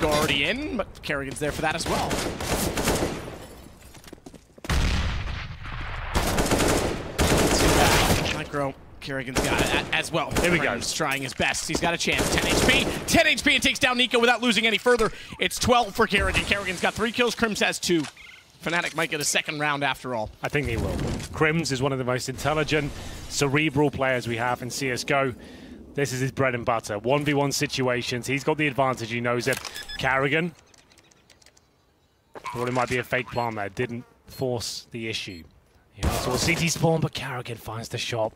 Disco already in, but Karrigan's there for that as well. Micro, Karrigan's got it as well. Here we go. He's trying his best. He's got a chance. 10 HP. 10 HP and takes down NiKo without losing any further. It's 12 for Karrigan. Karrigan's got three kills. KRIMZ has two. Fnatic might get a second round after all. I think he will. KRIMZ is one of the most intelligent, cerebral players we have in CSGO. This is his bread and butter. 1v1 situations. He's got the advantage. He knows it. Karrigan. Thought it might be a fake plan there. Didn't force the issue. He saw CT spawn, but Karrigan finds the shot.